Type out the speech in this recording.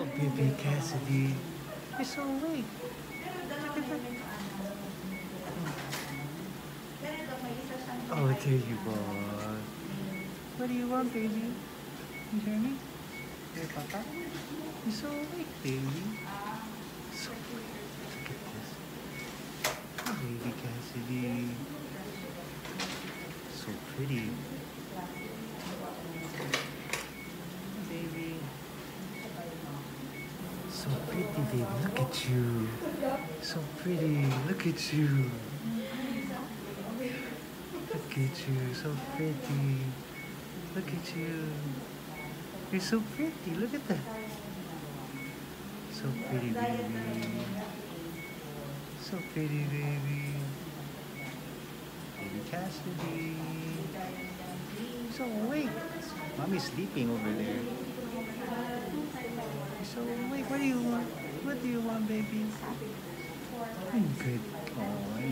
Oh, baby Cassidy. You're so awake. Look at that. Oh, there you are. What do you want, baby? You hear me? Hey, Papa? You're so awake, baby. So awake. Look at this. Oh, baby Cassidy. So pretty. Baby. So pretty, baby. Look at you. So pretty. Look at you. Look at you. So pretty. Look at you. You're so pretty. Look at that. So pretty, baby. So pretty, baby. Baby Cassidy. So awake. Mommy's sleeping over there. You're so awake. What do you want? What do you want, baby? I'm good. Oh,